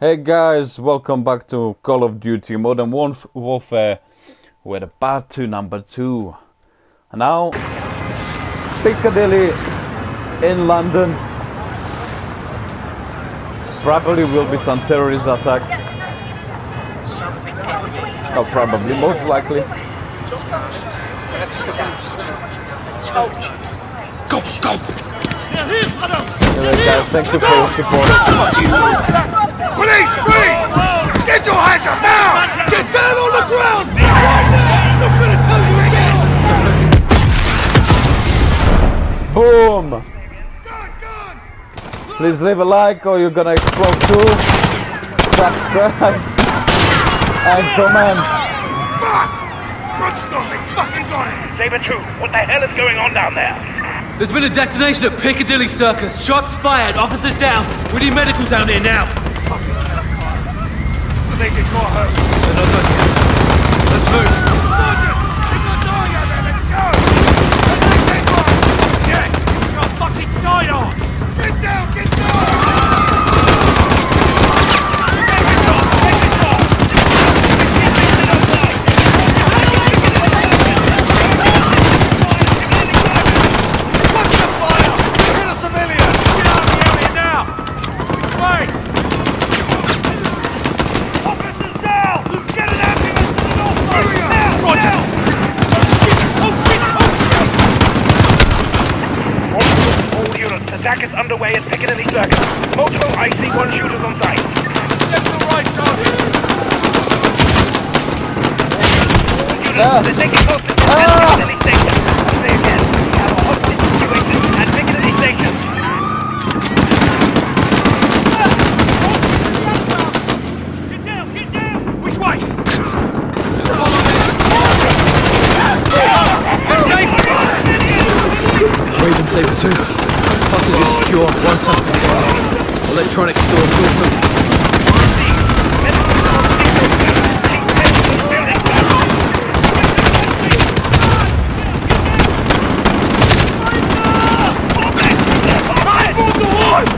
Hey guys, welcome back to Call of Duty Modern Warf- Warfare with part 2 number 2. And now, Piccadilly in London. Probably will be some terrorist attack. Not probably, most likely. Go, go! Anyway guys, thank you for your support. Police, freeze! Get your hands up now! Get down on the ground! Right now! Not gonna tell you again! Boom! Gun, gun! Please leave a like or you're gonna explode too. Subscribe and comment. Fuck! Brooks got me! Fucking got it! Saber 2, what the hell is going on down there? There's been a detonation at Piccadilly Circus. Shots fired. Officers down. We need medical down here now. So they get more hurt. They're not done. Let's move. Sergeant! Keep on going out there! Let's go! Let's take that one! Yeah! Got a fucking side on! Get down! Get down! Take it off! Take it off! Watch the fire! Hit a civilian! Get out of the area now! Wait! Officers down! Get an ambulance to the north side! Now! Roger! Now! All units, attack is underway at Piccadilly Circus. Multiple IC-1 shooters on site. Get to the right, Sergeant! Hostage Station. We have a hostage situation at Station. Get down! Get down! Which way? Saber 2. Hostages secure. One suspect. Electronic store movement. Move the wood!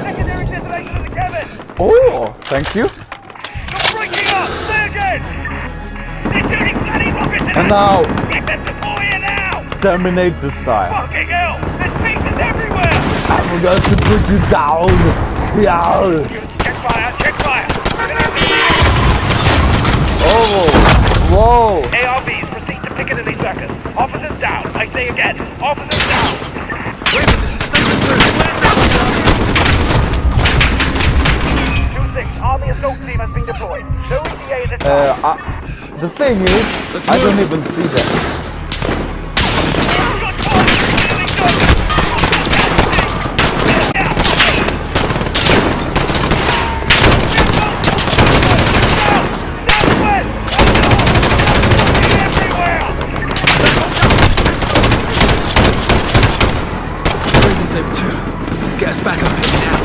Secondary detonation of the cabin! Oh, thank you. You're breaking up! Say again! They're shooting bloody rockets at And now! Terminator style. Fucking hell! There's pieces everywhere! I'm going to put you down. Yeah. Check fire! Check fire! Oh, whoa. ARVs proceed to Piccadilly Circus. Officers down! I say again, officers down! Uh, I, the thing is, I don't even see that. Raven Saber 2. Get us back up here now.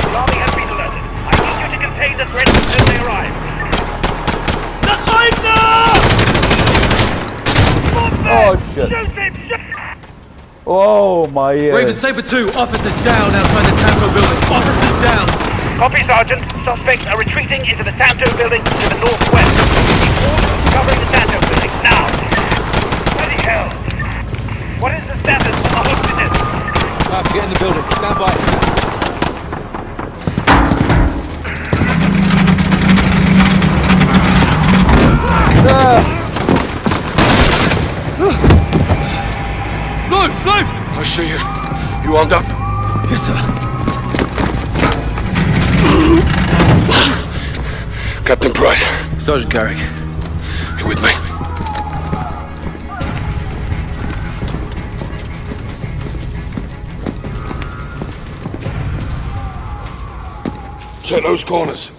The Army has been alerted. I need you to contain the threat until they arrive. Oh shit. Shoot him! Shoot! Oh my ears. Raven Saber 2. Officers down outside the Tampo building. Officers down. Copy, Sergeant. Suspects are retreating into the Tanto building to the northwest. Blue! Blue! I see you. You armed up? Yes, sir. Captain Price, Sergeant Garrick. you with me? Check those corners.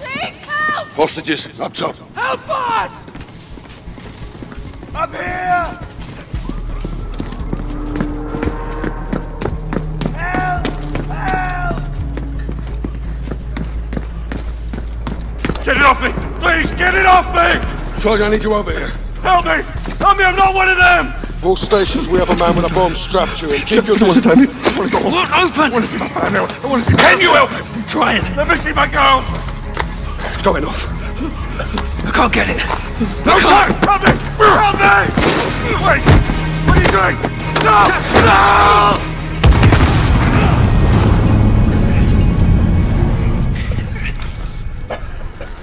Please help! Hostages, up top. Help us! Up here! Get it off me! Please, get it off me! Sergeant, I need you over here. Help me! Help me, I'm not one of them! All stations, we have a man with a bomb strapped to him. Keep your doors closed i want to distance. Look open! I want to see my family. I want to see... Can you help him? I'm trying. Let me see my girl. It's going off. I can't get it. No time! Help me! Help me! Wait! What are you doing? No! No!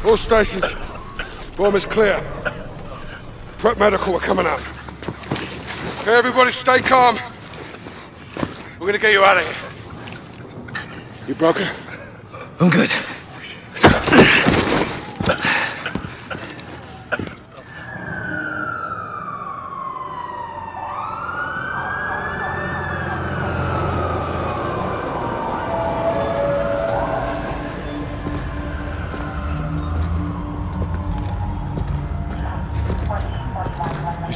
All stations. Bomb is clear. Prep medical, we're coming out. Okay, everybody stay calm. We're gonna get you out of here. You broken? I'm good.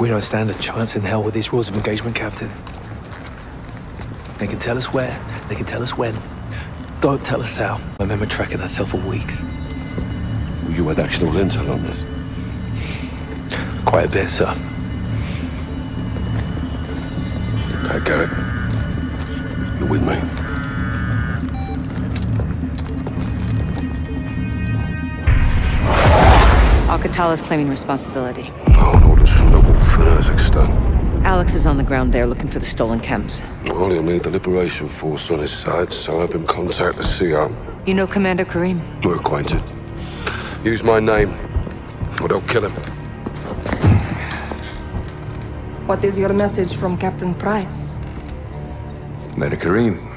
We don't stand a chance in hell with these rules of engagement, Captain. They can tell us where, they can tell us when. Don't tell us how. I remember tracking that cell for weeks. You had actual intel on this. Quite a bit, sir. Okay, Garrick. You're with me. Al-Qatala's claiming responsibility. Urzikstan. Alex is on the ground there looking for the stolen camps. Well, he'll need the Liberation Force on his side, so have him contact the CR. You know Commander Karim? We're acquainted. Use my name, or they'll kill him. What is your message from Captain Price? Commander Karim.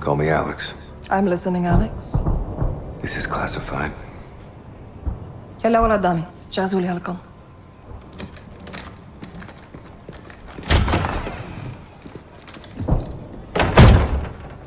Call me Alex. I'm listening, Alex. This is classified.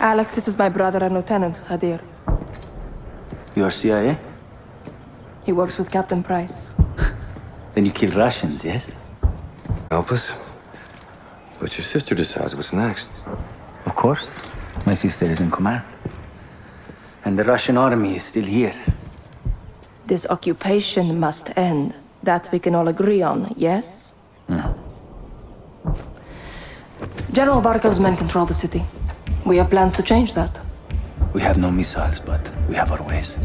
Alex, this is my brother and Lieutenant, Hadir. You are CIA? He works with Captain Price. Then you kill Russians, yes? Help us. But your sister decides what's next. Of course. My sister is in command. And the Russian army is still here. This occupation must end. That we can all agree on, yes? Mm. General Barkov's men control the city. We have plans to change that. We have no missiles, but we have our ways.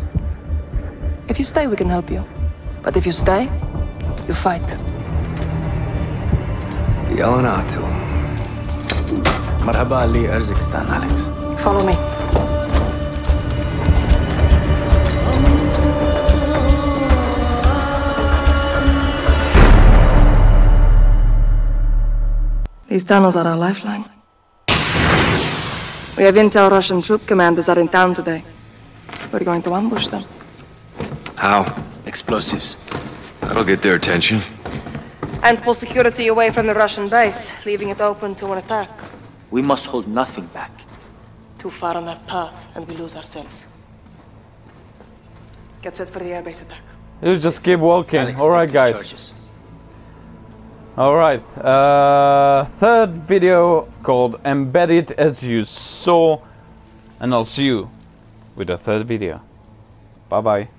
If you stay, we can help you. But if you stay, you fight. Yelling Atul. Marhaba Ali Urzikstan, Alex. Follow me. These tunnels are our lifeline. We have intel Russian troop commanders are in town today. We're going to ambush them. How? Explosives. That'll get their attention. And pull security away from the Russian base, leaving it open to an attack. We must hold nothing back. Too far on that path, and we lose ourselves. Get set for the airbase attack. You just keep walking. Alright, guys. charges. Alright. Uh, third video called Embedded as you saw. And I'll see you with the third video. Bye bye.